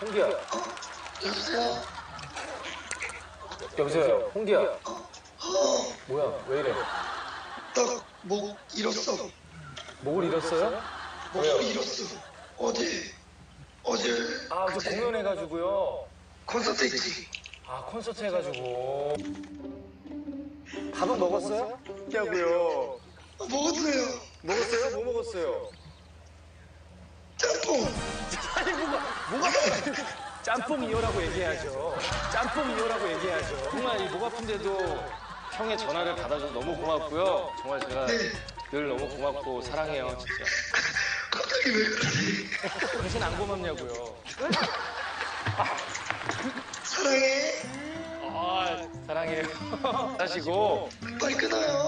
홍기야. 여보세요? 여보세요. 홍기야. 어, 뭐야? 왜 이래? 나목 잃었어. 목을 잃었어요? 목소리 잃었어. 어제, 어제 아, 저 그때 공연해 가지고요. 콘서트 있지. 아, 콘서트 해 가지고. 밥은 먹었어요? 야고요. 어, 먹었어요. 먹었어요? 뭐 먹었어요? 뭐가, 뭐가. 짬뽕 이어라고 얘기해야죠. 짬뽕 이어라고 얘기해야죠. 정말 이 목 아픈데도 형의 전화를 받아줘서 너무 고맙고요. 정말 제가 네. 늘 너무 고맙고 사랑해요, 진짜. 갑자기 왜 그러지? 당신 안 고맙냐고요. 사랑해. 아, 사랑해요. 하시고 빨리 끊어요.